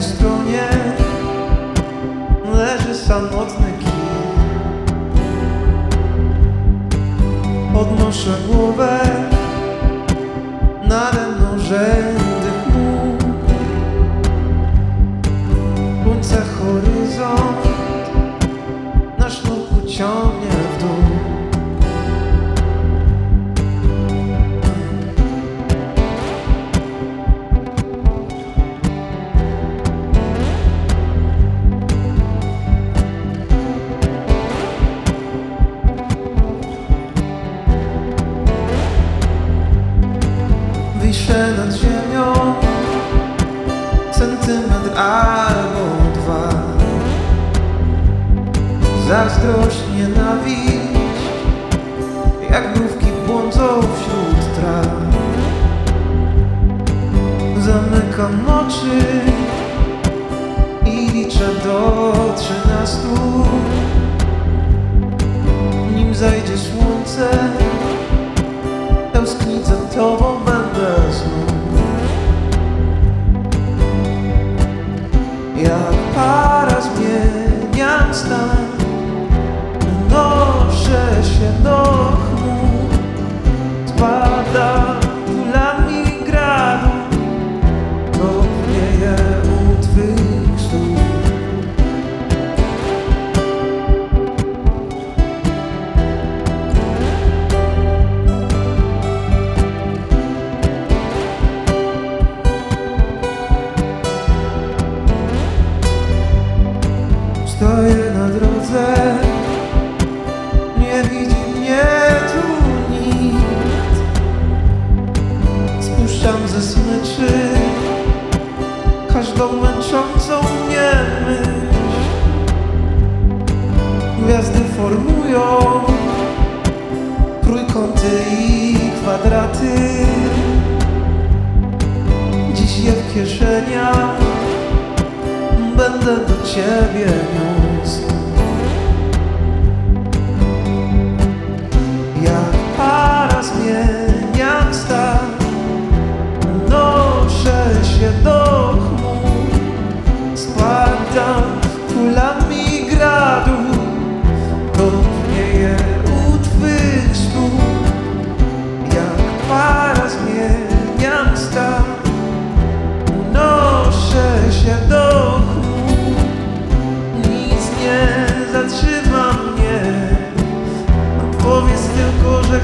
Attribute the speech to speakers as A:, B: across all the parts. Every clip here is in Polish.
A: jednej stronie leży samotny kij. Podnoszę głowę. I just want to straty. Dziś je w kieszeniach Będę do ciebie miał.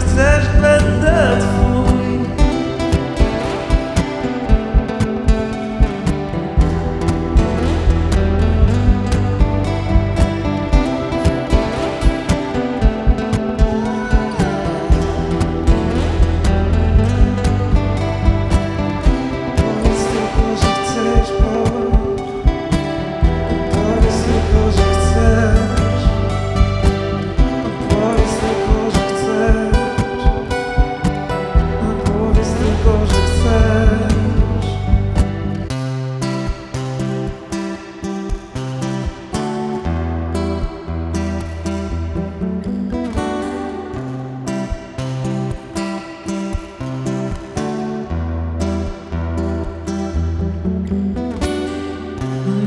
A: said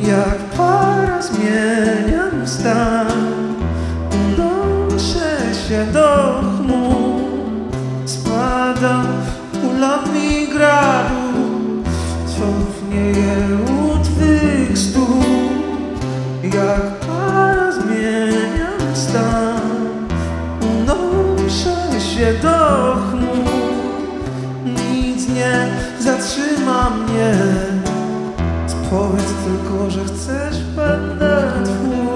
A: jak para zmieniam stan. Unoszę się do chmur Spadam kulami gradu Cofnieję u twych stóp. Jak para zmieniam stan Unoszę się do chmur Nic nie zatrzyma mnie Spowiedź tylko że chcesz, będę twój.